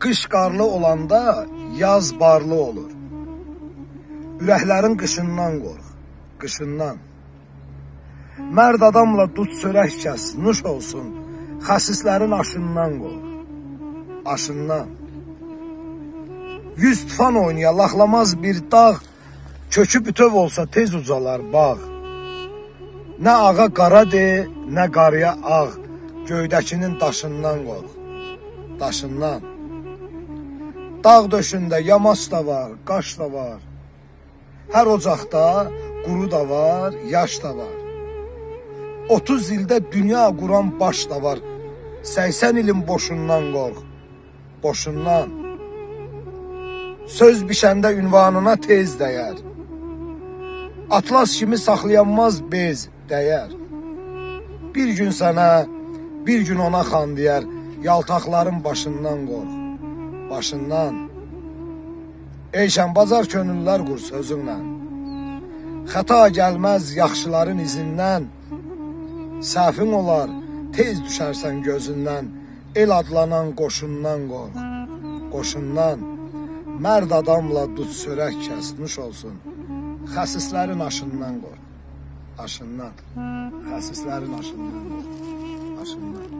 Qış qarlı olanda yaz barlı olur. Ürəklərin qışından qorx, qışından. Mərd adamla dut sörək kəs, nuş olsun. Xəsislərin aşından qorx, aşından. Yüz tufan oynaya, laxlamaz bir dağ, kökü bütöv olsa tez ucalar bağ. Nə ağa qara de, nə qarıya ağ, göydəkinin daşından qorx, daşından. Dağ döşündə yamaç da var, qaş da var. Hər ocaqda quru da var, yaş da var. 30 ildə dünya quran baş da var. 80 ilin boşundan qorx, boşundan. Söz bişəndə ünvanına tez dəyər. Atlas kimi saxlayanmaz bez dəyər. Bir gün sənə, bir gün ona xan deyər, yaltaqların başından qorx, başından. Eyşən bazar könüllər qur sözünlə. Xəta gəlməz yaxşıların izindən. Səhvin olar, tez düşərsən gözündən. El adlanan qoşundan qorx, qoşundan. Mərd adamla dut sörək kəsmiş olsun. Xəsislərin aşından qorx, aşından. Xəsislərin aşından qorx, aşından.